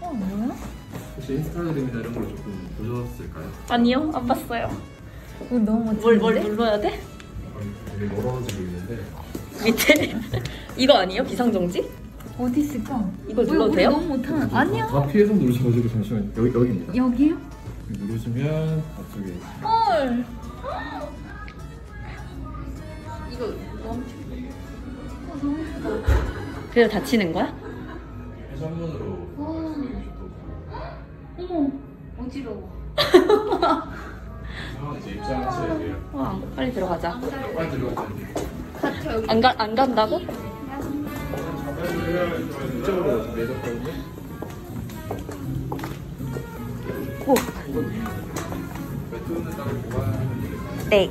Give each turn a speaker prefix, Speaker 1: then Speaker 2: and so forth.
Speaker 1: 뭐야?
Speaker 2: 혹시 인스타그램이나 이런 걸 조금 보셨을까요?
Speaker 3: 아니요, 안 봤어요.
Speaker 1: 이거 너무
Speaker 3: 뭘, 뭘
Speaker 1: 멋진데?
Speaker 3: 눌러야 돼?
Speaker 2: 되게 멀어지고 있는데
Speaker 3: 밑에. 이거 아니에요? 비상정지?
Speaker 1: 어디 있을까?
Speaker 3: 이걸 눌러도
Speaker 1: 우리
Speaker 3: 돼요?
Speaker 1: 너무 못하는 아니야
Speaker 2: 다 피해서 누르셔가지고 잠시만 여기, 여기입니다
Speaker 1: 여기요?
Speaker 2: 여기 누르시면 앞쪽에
Speaker 1: 헐
Speaker 3: 이거 그래도 다치는 거야?
Speaker 2: 해산문으로
Speaker 1: 어머 어지러워
Speaker 2: 이제 입장하셔야 돼요
Speaker 3: 와, 빨리 들어가자.
Speaker 2: 빨리
Speaker 1: 여기
Speaker 3: 안, 가, 안 간다고?
Speaker 2: 이쪽으로
Speaker 3: 오. 네.